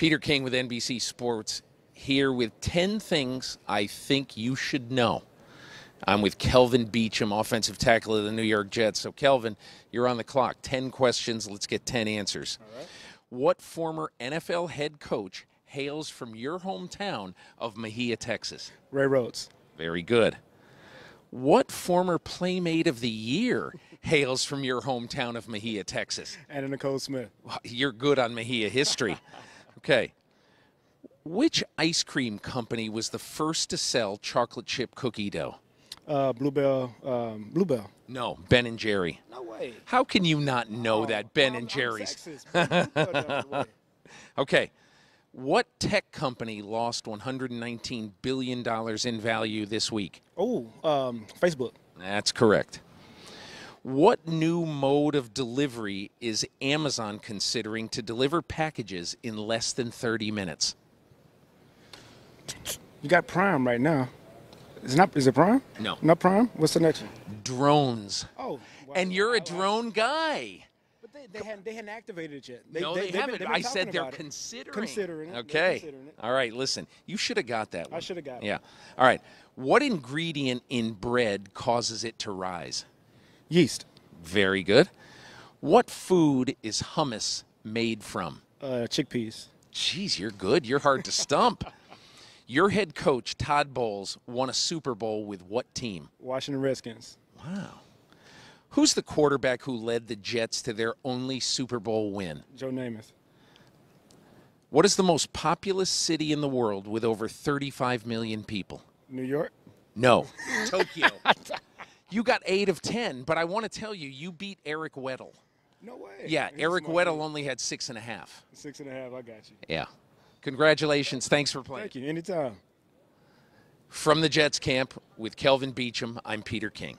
Peter King with NBC Sports here with 10 things I think you should know. I'm with Kelvin Beachum, offensive tackle of the New York Jets. So, Kelvin, you're on the clock. 10 questions. Let's get 10 answers. What former NFL head coach hails from your hometown of Mexia, Texas? Ray Rhodes. Very good. What former Playmate of the Year hails from your hometown of Mexia, Texas? Anna Nicole Smith. You're good on Mexia history. Okay. Which ice cream company was the first to sell chocolate chip cookie dough? Uh, Blue Bell. Um, Blue Bell. No, Ben and Jerry. No way. How can you not know that Ben and Jerry's? Okay. What tech company lost 119 billion dollars in value this week? oh, um, Facebook. That's correct. What new mode of delivery is Amazon considering to deliver packages in less than 30 minutes? You got Prime right now. Is it not? Is it Prime? No. Not Prime. What's the next one? Drones. Oh. wow. And you're a drone guy. But they, they hadn't they hadn't activated it yet. no, they, been- haven't. they've been I said they're about it. considering. Considering it. Okay. considering it. All right. Listen, you should have got that one. I shoulda got it. Yeah. All right. What ingredient in bread causes it to rise? Yeast. Very good. What food is hummus made from? Uh, chickpeas. Jeez, you're good. You're hard to stump. Your head coach, Todd Bowles, won a Super Bowl with what team? Washington Redskins. Wow. Who's the quarterback who led the Jets to their only Super Bowl win? Joe Namath. What is the most populous city in the world with over 35 million people? New York. No, Tokyo. You got eight of 10, but I want to tell you, you beat Eric Weddle. No way. Yeah, He's Eric Weddle only had six and a half. Six and a half. I got you. Yeah. Congratulations. Thanks for playing. Thank you. Anytime. From the Jets camp with Kelvin Beachum, I'm Peter King.